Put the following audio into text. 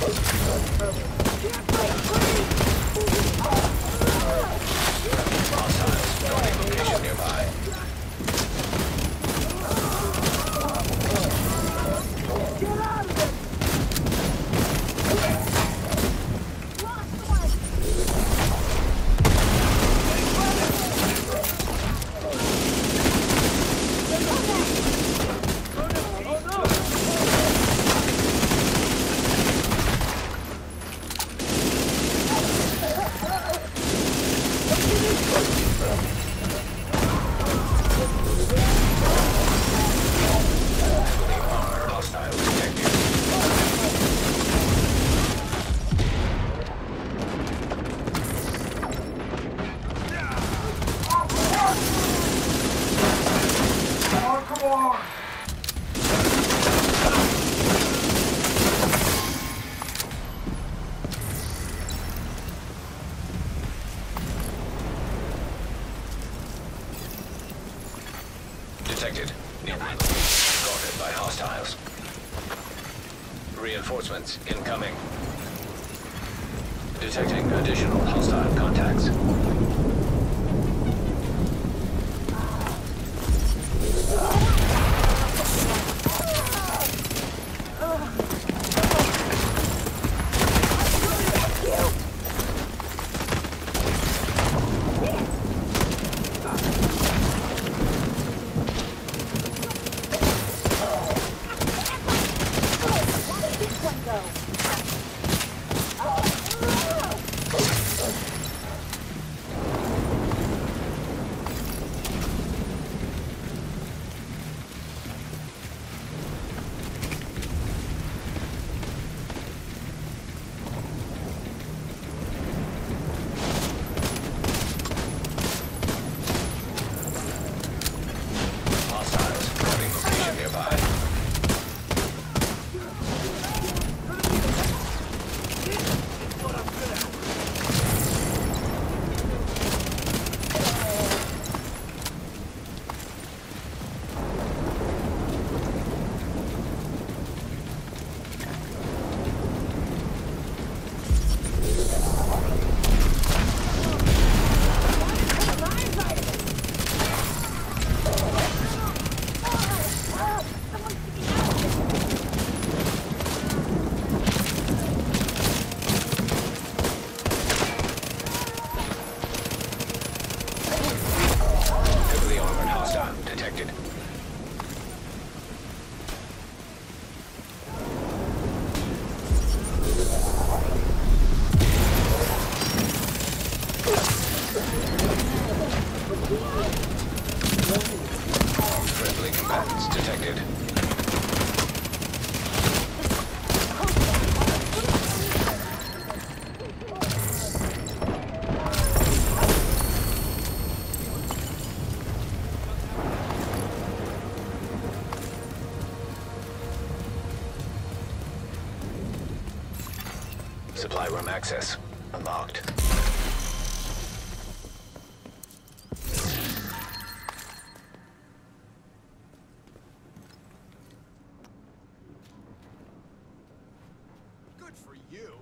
Hostiles joining location nearby. Hostile detected. Detected. Guarded by hostiles. Reinforcements incoming. Detecting additional hostile contacts. Supply room access unlocked. Good for you.